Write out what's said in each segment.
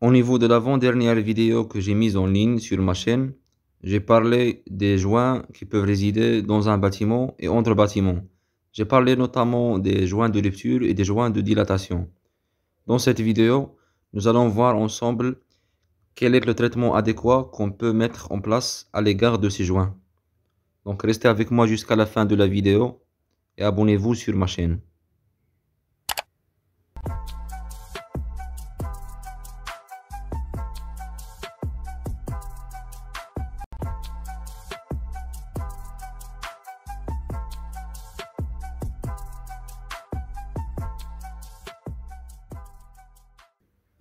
Au niveau de l'avant-dernière vidéo que j'ai mise en ligne sur ma chaîne, j'ai parlé des joints qui peuvent résider dans un bâtiment et entre bâtiments. J'ai parlé notamment des joints de rupture et des joints de dilatation. Dans cette vidéo, nous allons voir ensemble quel est le traitement adéquat qu'on peut mettre en place à l'égard de ces joints. Donc restez avec moi jusqu'à la fin de la vidéo et abonnez-vous sur ma chaîne.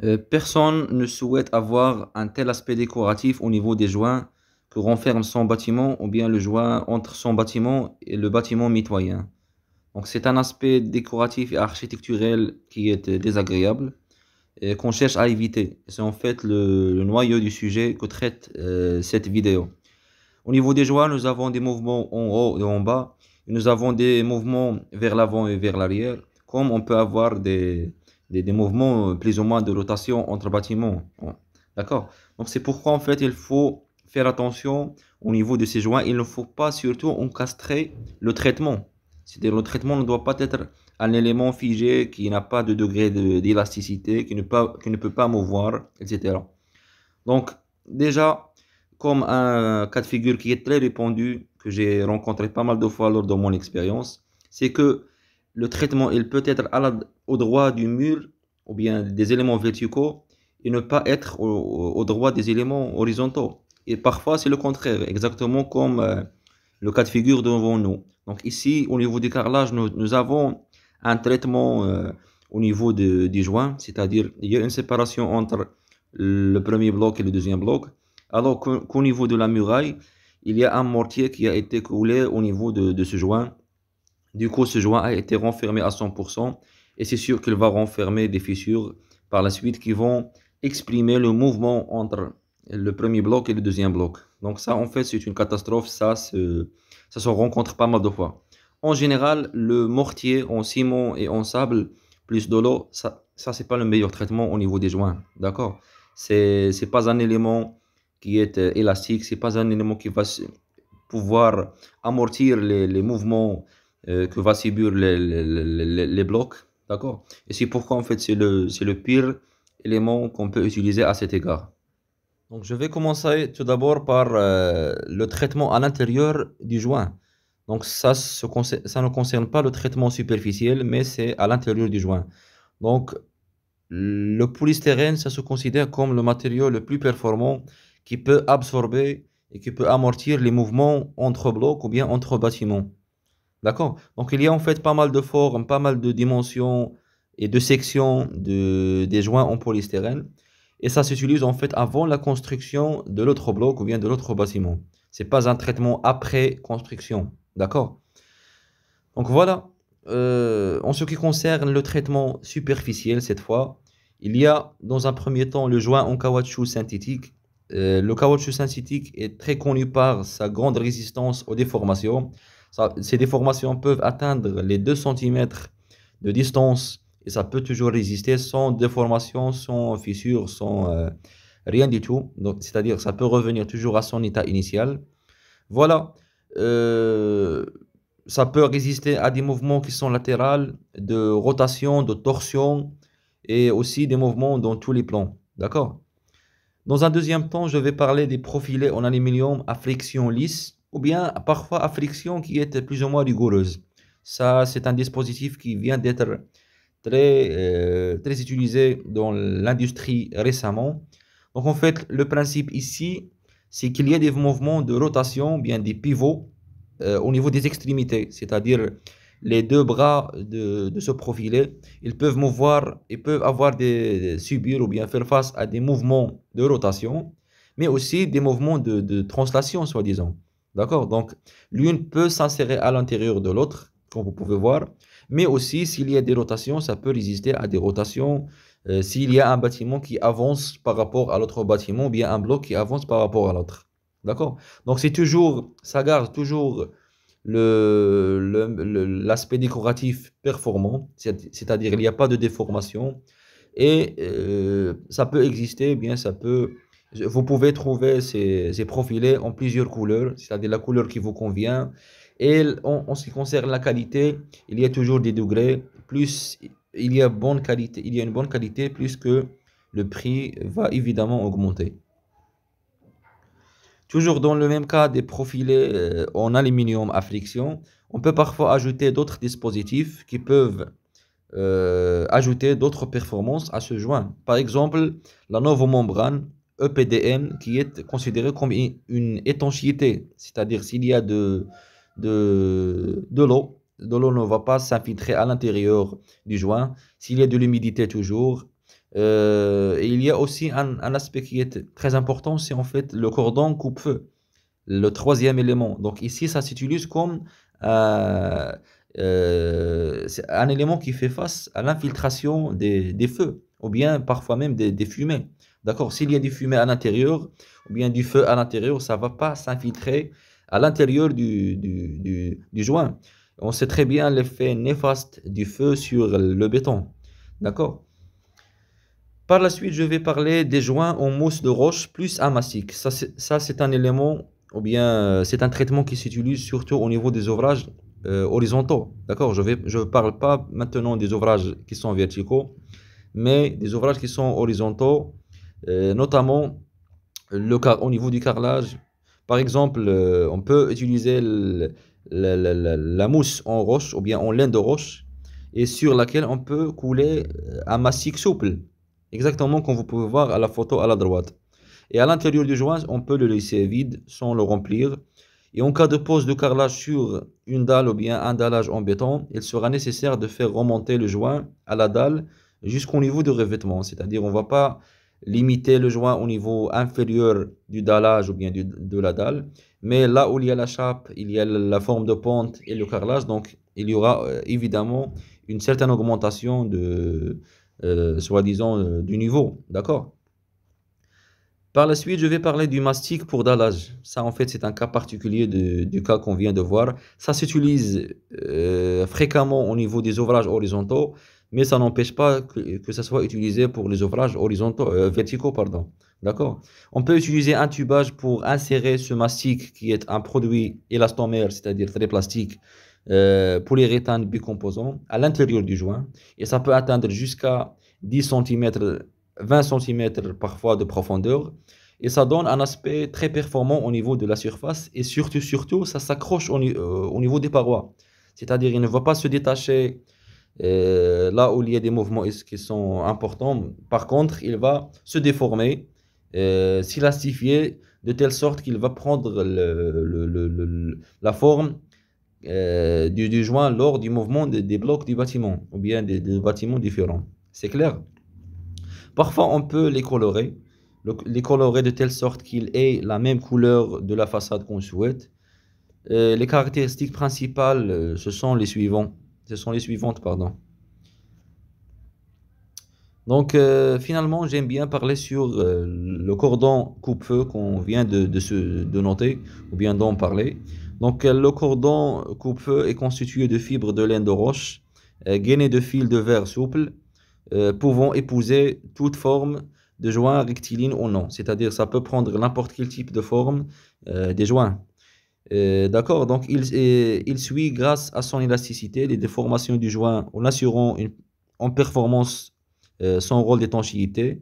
Euh, personne ne souhaite avoir un tel aspect décoratif au niveau des joints que renferme son bâtiment ou bien le joint entre son bâtiment et le bâtiment mitoyen. Donc c'est un aspect décoratif et architecturel qui est désagréable et qu'on cherche à éviter. C'est en fait le, noyau du sujet que traite euh, cette vidéo. Au niveau des joints, nous avons des mouvements en haut et en bas. nous avons des mouvements vers l'avant et vers l'arrière, comme on peut avoir des, des, mouvements euh, plus ou moins de rotation entre bâtiments. D'accord Donc c'est pourquoi en fait il faut faire attention au niveau de ces joints. Il ne faut pas surtout encastrer le traitement. C'est-à-dire le traitement ne doit pas être un élément figé qui n'a pas de degré d'élasticité, qui, ne qui ne peut pas mouvoir, etc. Donc déjà, comme un cas de figure qui est très répandu, que j'ai rencontré pas mal de fois lors de mon expérience, c'est que le traitement, il peut être à au droit du mur ou bien des éléments verticaux et ne pas être au, droit des éléments horizontaux. Et parfois, c'est le contraire, exactement comme euh, le cas de figure devant nous. Donc ici, au niveau du carrelage, nous, avons un traitement euh, au niveau de, du joint, c'est-à-dire il y a une séparation entre le premier bloc et le deuxième bloc, alors qu'au niveau de la muraille, il y a un mortier qui a été coulé au niveau de, de ce joint du coup, ce joint a été renfermé à 100% et c'est sûr qu'il va renfermer des fissures par la suite qui vont exprimer le mouvement entre le premier bloc et le deuxième bloc. Donc ça, en fait, c'est une catastrophe. Ça ça se rencontre pas mal de fois. En général, le mortier en ciment et en sable plus de l'eau, ça, ça c'est pas le meilleur traitement au niveau des joints. D'accord? C'est n'est pas un élément qui est euh, élastique, c'est pas un élément qui va pouvoir amortir les, les mouvements euh, que va subir les, les, les, blocs. D'accord? Et c'est pourquoi en fait c'est le, le pire élément qu'on peut utiliser à cet égard. Donc je vais commencer tout d'abord par euh, le traitement à l'intérieur du joint. Donc ça, ça ne concerne pas le traitement superficiel, mais c'est à l'intérieur du joint. Donc le polystyrène, ça se considère comme le matériau le plus performant qui peut absorber et qui peut amortir les mouvements entre blocs ou bien entre bâtiments. D'accord Donc il y a en fait pas mal de formes, pas mal de dimensions et de sections de, des joints en polystyrène. Et ça s'utilise en fait avant la construction de l'autre bloc ou bien de l'autre bâtiment. C'est pas un traitement après construction. D'accord Donc voilà. Euh, en ce qui concerne le traitement superficiel cette fois, il y a dans un premier temps le joint en caoutchouc synthétique. Euh, le caoutchouc synthétique est très connu par sa grande résistance aux déformations ces déformations peuvent atteindre les 2 cm de distance et ça peut toujours résister sans déformation, sans fissure, sans euh, rien du tout. C'est-à-dire ça peut revenir toujours à son état initial. Voilà. Euh, ça peut résister à des mouvements qui sont latéraux, de rotation, de torsion et aussi des mouvements dans tous les plans. D'accord? Dans un deuxième temps, je vais parler des profilés en aluminium à friction lisse ou bien parfois à friction qui est plus ou moins rigoureuse. Ça, c'est un dispositif qui vient d'être très, euh, très utilisé dans l'industrie récemment. Donc en fait, le principe ici, c'est qu'il y a des mouvements de rotation, bien des pivots euh, au niveau des extrémités, c'est-à-dire les deux bras de, de, ce profilé, ils peuvent mouvoir, ils peuvent avoir des, subir ou bien faire face à des mouvements de rotation, mais aussi des mouvements de, de translation, soi-disant. D'accord? Donc, l'une peut s'insérer à l'intérieur de l'autre, comme vous pouvez voir. Mais aussi, s'il y a des rotations, ça peut résister à des rotations. Euh, s'il y a un bâtiment qui avance par rapport à l'autre bâtiment, ou bien un bloc qui avance par rapport à l'autre. D'accord? Donc, c'est toujours, ça garde toujours l'aspect décoratif performant, c'est-à-dire il n'y a pas de déformation. Et euh, ça peut exister, bien ça peut. Vous pouvez trouver ces, profilés en plusieurs couleurs, c'est-à-dire la couleur qui vous convient. Et en, ce qui concerne la qualité, il y a toujours des degrés. Plus il y a bonne qualité, il y a une bonne qualité, plus que le prix va évidemment augmenter. Toujours dans le même cas des profilés euh, en aluminium à friction, on peut parfois ajouter d'autres dispositifs qui peuvent euh, ajouter d'autres performances à ce joint. Par exemple, la membrane EPDM qui est considérée comme une étanchéité, c'est-à-dire s'il y a de, de, de l'eau, de l'eau ne va pas s'infiltrer à l'intérieur du joint. S'il y a de l'humidité toujours, euh, il y a aussi un, aspect qui est très important, c'est en fait le cordon coupe-feu, le troisième élément. Donc ici, ça s'utilise comme euh, euh, un élément qui fait face à l'infiltration des, feux, ou bien parfois même des, fumées. D'accord S'il y a des fumées à l'intérieur, ou bien du feu à l'intérieur, ça ne va pas s'infiltrer à l'intérieur du, du joint. On sait très bien l'effet néfaste du feu sur le béton. D'accord? Par la suite, je vais parler des joints en mousse de roche plus amastique. Ça, c'est un élément, ou bien c'est un traitement qui s'utilise surtout au niveau des ouvrages euh, horizontaux. D'accord? Je ne parle pas maintenant des ouvrages qui sont verticaux, mais des ouvrages qui sont horizontaux, notamment le, au niveau du carrelage. Par exemple, on peut utiliser la mousse en roche ou bien en laine de roche et sur laquelle on peut couler un mastic souple. Exactement comme vous pouvez voir à la photo à la droite. Et à l'intérieur du joint, on peut le laisser vide sans le remplir. Et en cas de pose de carrelage sur une dalle ou bien un dallage en béton, il sera nécessaire de faire remonter le joint à la dalle jusqu'au niveau du revêtement. C'est-à-dire on ne va pas limiter le joint au niveau inférieur du dallage ou bien de la dalle. Mais là où il y a la chape, il y a la forme de pente et le carrelage. Donc il y aura euh, évidemment une certaine augmentation de, euh, soi-disant euh, du niveau. D'accord? Par la suite, je vais parler du mastic pour dallage. Ça, en fait, c'est un cas particulier du cas qu'on vient de voir. Ça s'utilise fréquemment au niveau des ouvrages horizontaux, mais ça n'empêche pas que, que, ça soit utilisé pour les ouvrages horizontaux, verticaux. Pardon. D'accord? On peut utiliser un tubage pour insérer ce mastic qui est un produit élastomère, c'est-à-dire très plastique, euh, polyuréthane bicomposant à l'intérieur du joint et ça peut atteindre jusqu'à 10 cm, 20 cm parfois de profondeur et ça donne un aspect très performant au niveau de la surface et surtout, surtout ça s'accroche au, euh, niveau des parois. C'est-à-dire il ne va pas se détacher là où il y a des mouvements qui sont importants. Par contre, il va se déformer, euh, s'élastifier de telle sorte qu'il va prendre la forme euh, du, joint lors du mouvement des blocs du bâtiment ou bien des, bâtiments différents. C'est clair? Parfois, on peut les colorer, les colorer de telle sorte qu'ils aient la même couleur de la façade qu'on souhaite. Euh, les caractéristiques principales, euh, ce sont les suivants. Ce sont les suivantes, pardon. Donc, finalement, j'aime bien parler sur le cordon coupe-feu qu'on vient de, noter, ou bien d'en parler. Donc, euh, le cordon coupe-feu est constitué de fibres de laine de roche, euh, gainées de fils de verre souple, euh, pouvant épouser toute forme de joint rectiligne ou non. C'est-à-dire, ça peut prendre n'importe quel type de forme des joints. D'accord Donc, il, il, suit, grâce à son élasticité, les déformations du joint en assurant en performance son rôle d'étanchéité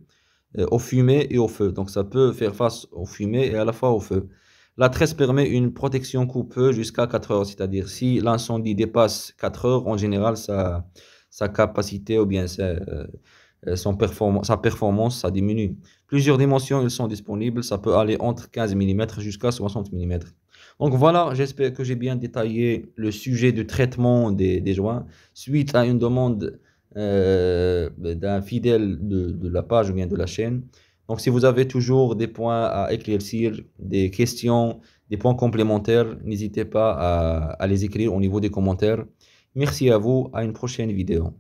au fumée et au feu. Donc, ça peut faire face au fumée et à la fois au feu. La tresse permet une protection coupe jusqu'à 4 heures, c'est-à-dire si l'incendie dépasse 4 heures, en général, sa, capacité ou bien sa, euh, son performance, sa performance, ça diminue. Plusieurs dimensions, ils sont disponibles, ça peut aller entre 15 mm jusqu'à 60 mm. Donc voilà, j'espère que j'ai bien détaillé le sujet du traitement des, des joints suite à une demande euh, d'un fidèle de, de la page ou bien de la chaîne. Donc, si vous avez toujours des points à éclaircir, des questions, des points complémentaires, n'hésitez pas à, à les écrire au niveau des commentaires. Merci à vous, à une prochaine vidéo.